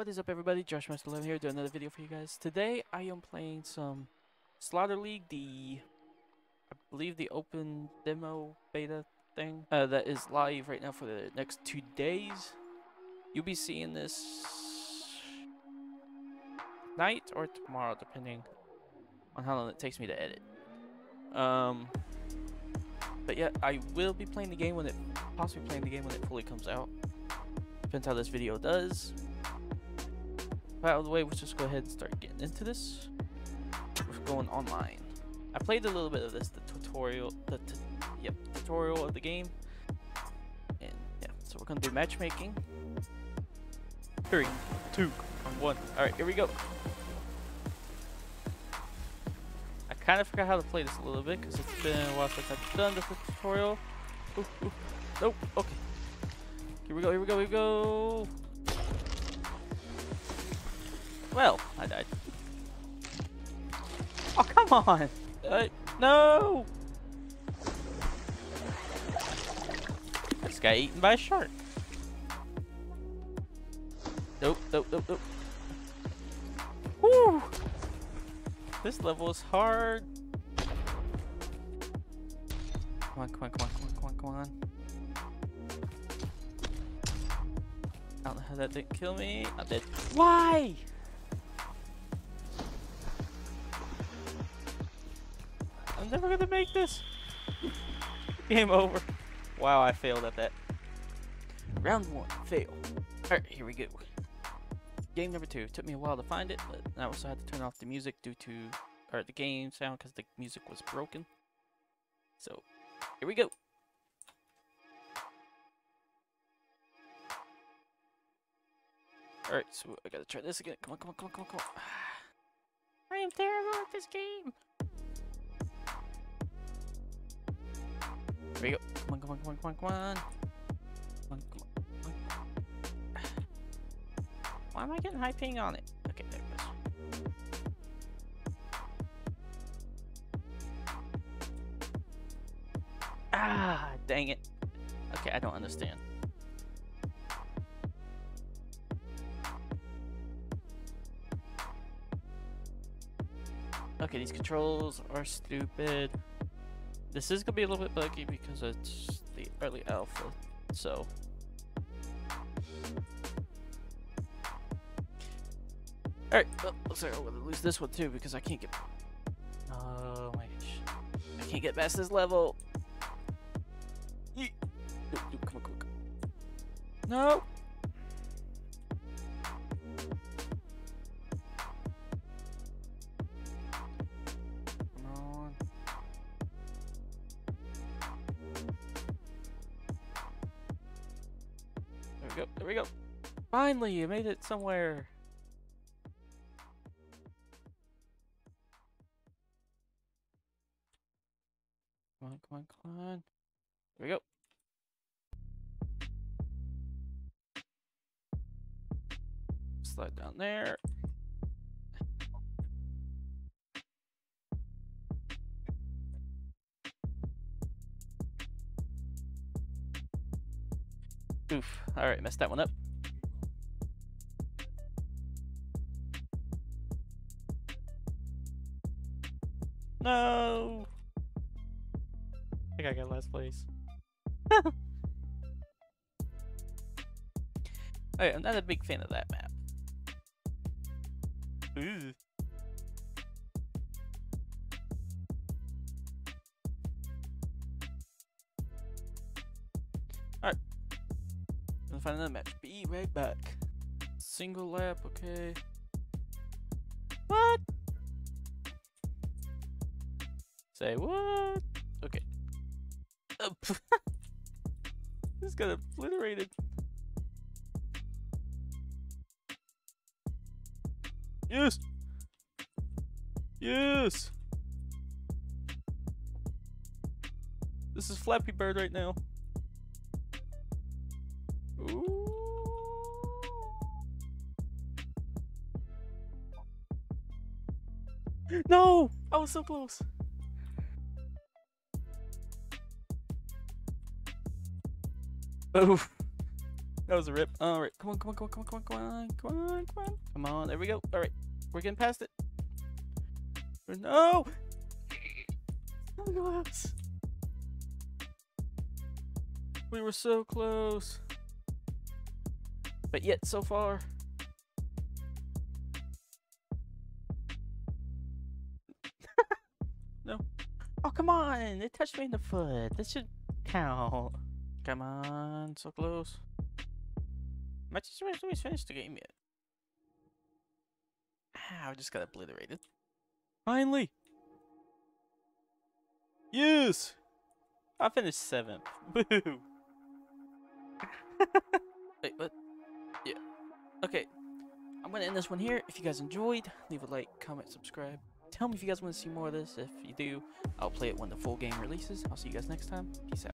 what is up everybody? Josh Master 11 here, doing another video for you guys. Today I am playing some Slaughter League, the, I believe the open demo beta thing uh, that is live right now for the next two days. You'll be seeing this night or tomorrow, depending on how long it takes me to edit. Um, but yeah, I will be playing the game when it, possibly playing the game when it fully comes out. Depends how this video does. Out of the way, let's just go ahead and start getting into this. We're going online. I played a little bit of this, the tutorial, the yep, tutorial of the game. And yeah, so we're gonna do matchmaking. Three, two, one. Alright, here we go. I kind of forgot how to play this a little bit because it's been a while since I've done this tutorial. Ooh, ooh. Nope, okay. Here we go, here we go, here we go. Well, I died. Oh, come on! Uh, no! This guy eaten by a shark. Nope, nope, nope, nope. Woo! This level is hard. Come on, come on, come on, come on, come on, come on. I don't know how that didn't kill me. I'm dead. Why? I'm never gonna make this. Game over. Wow, I failed at that. Round one, fail. Alright, here we go. Game number two. Took me a while to find it, but I also had to turn off the music due to, or the game sound because the music was broken. So, here we go. Alright, so I gotta try this again. Come on, come on, come on, come on, come on. I am terrible at this game. Here we go. Come on, come on, come on, come on, come on. Come on, come on, come on. Why am I getting high ping on it? Okay, there it goes. Ah, dang it. Okay, I don't understand. Okay, these controls are stupid. This is gonna be a little bit buggy because it's the early alpha, so. Alright, well, looks like I'm gonna lose this one too because I can't get. Oh my gosh. I can't get past this level. Come on, come on, come on. No! We go. There we go. Finally, you made it somewhere. Come on, come on, come on. There we go. Slide down there. Oof. Alright, messed that one up. No! I think I got last place. Alright, I'm not a big fan of that map. Ooh. Gonna find another match. Be right back. Single lap, okay. What? Say what? Okay. This got obliterated. Yes! Yes! This is Flappy Bird right now. Ooh. No! I was so close. Oof. that was a rip. All right, come on, come on, come on, come on, come on, come on, come on, come on, come on. There we go. All right, we're getting past it. No. Close. We were so close. But yet, so far. no. Oh, come on. It touched me in the foot. This should count. Come on. So close. Might just we finished the game yet. Ah, I just got obliterated. Finally. Yes. I finished seventh. Boo. Wait, what? Yeah. Okay. I'm gonna end this one here. If you guys enjoyed, leave a like, comment, subscribe. Tell me if you guys want to see more of this. If you do, I'll play it when the full game releases. I'll see you guys next time. Peace out.